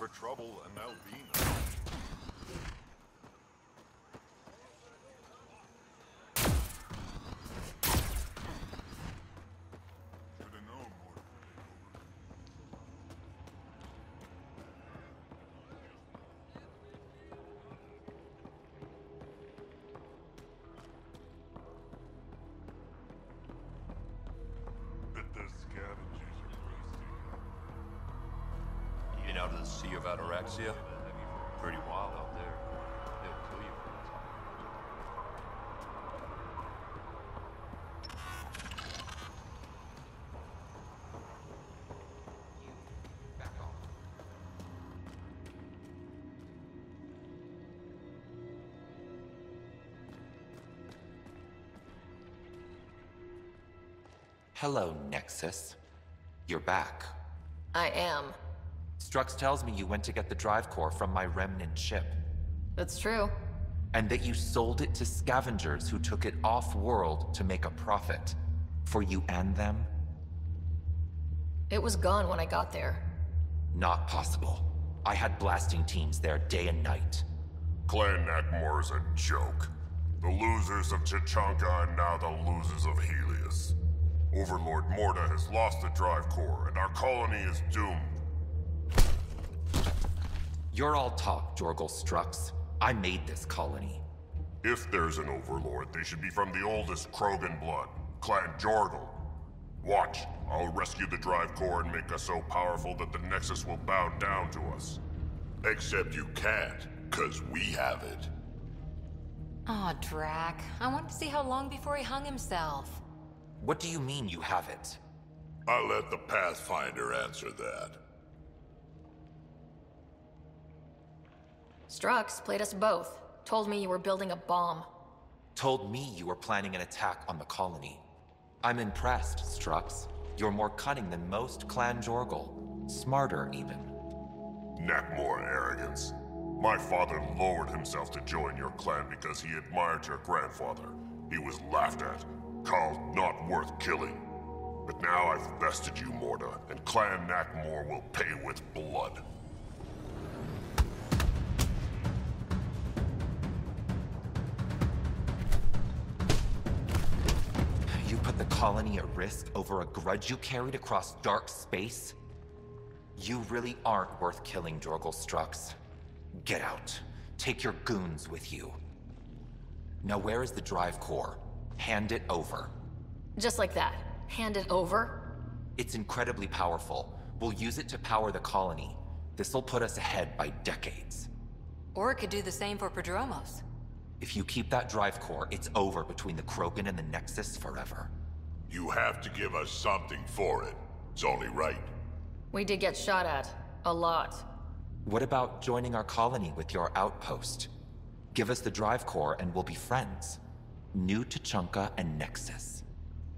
for trouble and now Vina. Out of the Sea of Ataraxia? Pretty wild out there. They'll kill you for. Hello, Nexus. You're back. I am. Strux tells me you went to get the drive core from my remnant ship, That's true. and that you sold it to scavengers who took it off world to make a profit. For you and them? It was gone when I got there. Not possible. I had blasting teams there day and night. Clan Nakmor is a joke. The losers of Tuchanka and now the losers of Heleus. Overlord Morda has lost the drive core, and our colony is doomed. You're all talk, Jorgel Strux. I made this colony. If there's an overlord, they should be from the oldest Krogan blood, Clan Jorgel. Watch, I'll rescue the drive core and make us so powerful that the Nexus will bow down to us. Except you can't, cause we have it. Aw, Drack. I wanted to see how long before he hung himself. What do you mean you have it? I'll let the Pathfinder answer that. Strux played us both. Told me you were building a bomb. Told me you were planning an attack on the colony. I'm impressed, Strux. You're more cunning than most Clan Jorgel. Smarter, even. Nakmor arrogance. My father lowered himself to join your clan because he admired your grandfather. He was laughed at, called not worth killing. But now I've bested you, Morda, and Clan Nakmor will pay with blood. Colony at risk over a grudge you carried across dark space? You really aren't worth killing, Jorgel Strux. Get out. Take your goons with you. Now where is the drive core? Hand it over. Just like that. Hand it over? It's incredibly powerful. We'll use it to power the colony. This'll put us ahead by decades. Or it could do the same for Prodromos. If you keep that drive core, it's over between the Krogan and the Nexus forever. You have to give us something for it. It's only right. We did get shot at. A lot. What about joining our colony with your outpost? Give us the drive core and we'll be friends. New Tuchanka and Nexus.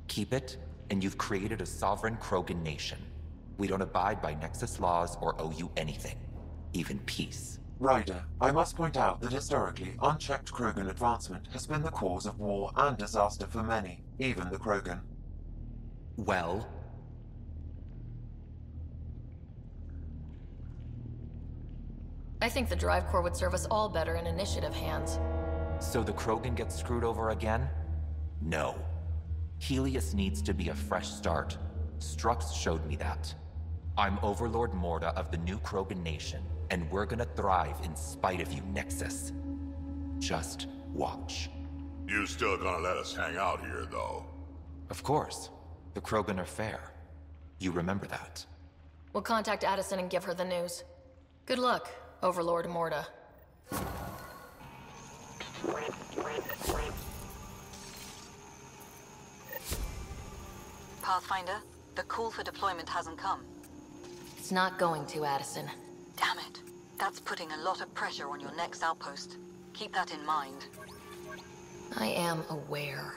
Keep it, and you've created a sovereign Krogan nation. We don't abide by Nexus laws or owe you anything, even peace. Ryder, I must point out that historically, unchecked Krogan advancement has been the cause of war and disaster for many, even the Krogan. Well, I think the drive core would serve us all better in initiative hands. so the Krogan gets screwed over again? No. Heleus needs to be a fresh start. Strux showed me that. I'm Overlord Morda of the new Krogan nation, and we're gonna thrive in spite of you, Nexus. Just watch. You still gonna let us hang out here, though? Of course, the Krogan are fair. You remember that. We'll contact Addison and give her the news. Good luck, Overlord Morda. Pathfinder, the call for deployment hasn't come. It's not going to, Addison. Damn it. That's putting a lot of pressure on your next outpost. Keep that in mind. I am aware.